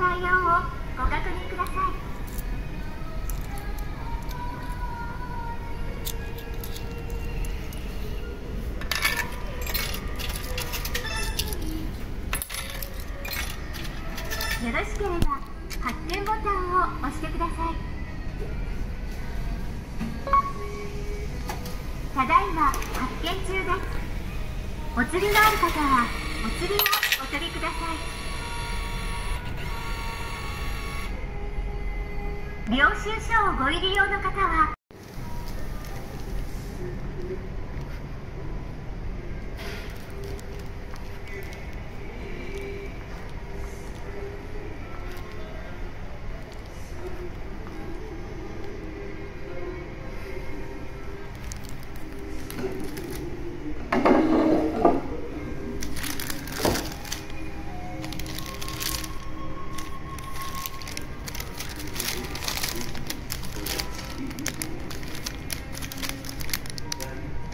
ご確認ください。よろしければ発見ボタンを押してください。ただいま発見中です。お釣りのある方はお釣りをお取りください。領収書をご入り用の方は「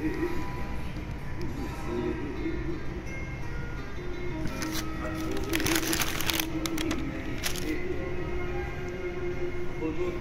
この道